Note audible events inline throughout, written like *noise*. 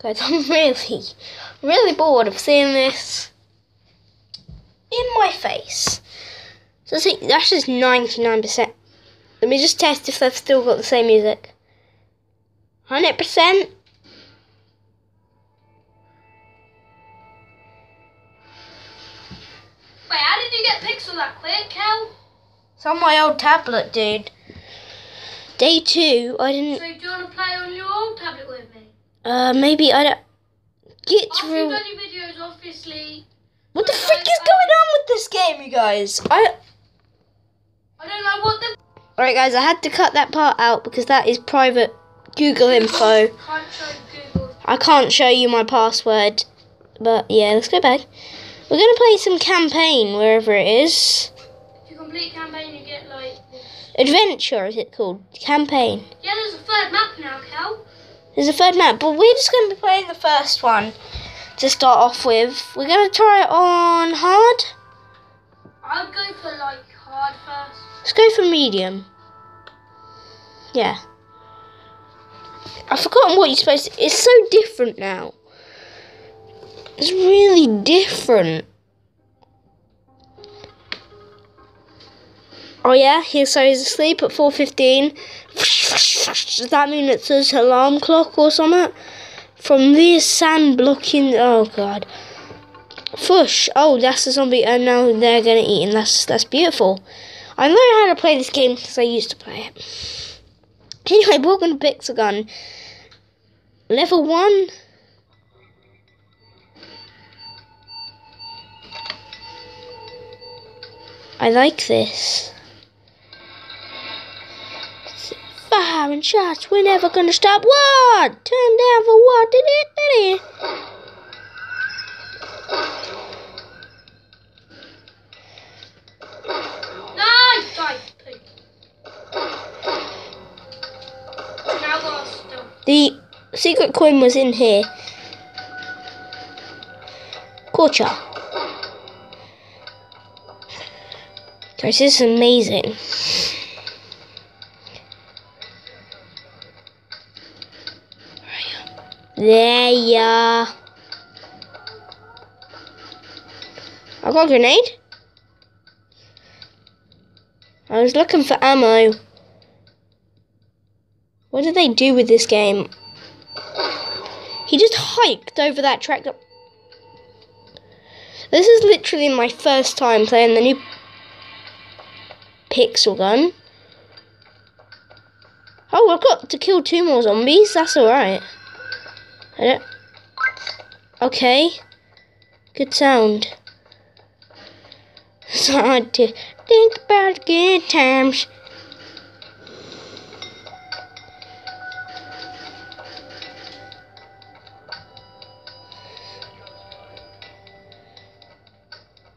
Guys, I'm *laughs* really, really bored of seeing this in my face. So see, that's just 99%. Let me just test if they've still got the same music. 100%. Wait, how did you get pixel that quick, Kel? It's on my old tablet, dude. Day two, I didn't. So do you want to play on your old tablet with me? Uh, maybe I don't. Get through. videos, obviously. What the frick is going on with this game, you guys? I. I don't know what the Alright, guys, I had to cut that part out because that is private Google info. can't show Google. I can't show you my password. But yeah, let's go back. We're going to play some campaign wherever it is. If you complete campaign, you get like. Adventure is it called? Campaign. Yeah, there's a third map now, Kel. There's a third map, but we're just going to be playing the first one to start off with. We're going to try it on hard. I'd go for like hard first. Let's go for medium. Yeah. I've forgotten what you're supposed to. It's so different now. It's really different. Oh yeah, he so he's asleep at four fifteen. Does that mean it's his alarm clock or something? From this sand blocking. Oh god. Fush. Oh, that's the zombie, and now they're gonna eat, and that's that's beautiful. I know how to play this game because I used to play it. Anyway, welcome to Pixelgun. Level 1. I like this. Fire and shots, we're never gonna stop. What? Turn down for what? Did it? Did it? Nice, guys. Poo. Now got stuff. The secret coin was in here. Gotcha. Guys, this is amazing. There. I got a grenade. I was looking for ammo. What did they do with this game? He just hiked over that track. This is literally my first time playing the new Pixel gun. Oh, I've got to kill two more zombies. That's alright. I don't... Okay. Good sound. It's hard to think about good times.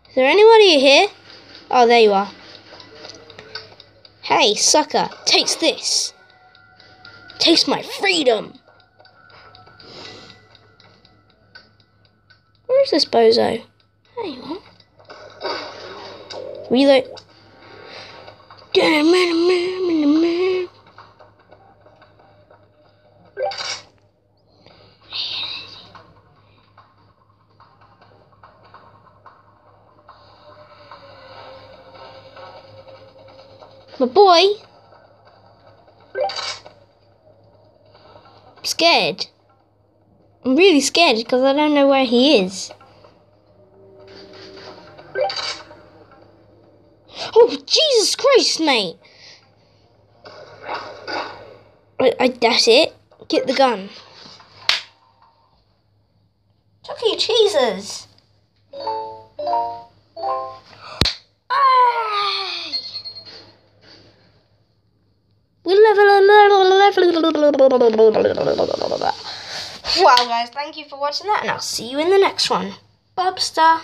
Is there anybody here? Oh, there you are. Hey, sucker, taste this. Taste my freedom. Where's this bozo? There you are. Reload. My boy. I'm scared. I'm really scared because I don't know where he is. Oh, Jesus Christ, mate. I, I, that's it. Get the gun. Chuck E. Cheeses. We level Wow, guys, thank you for watching that, and I'll see you in the next one. Bubstar.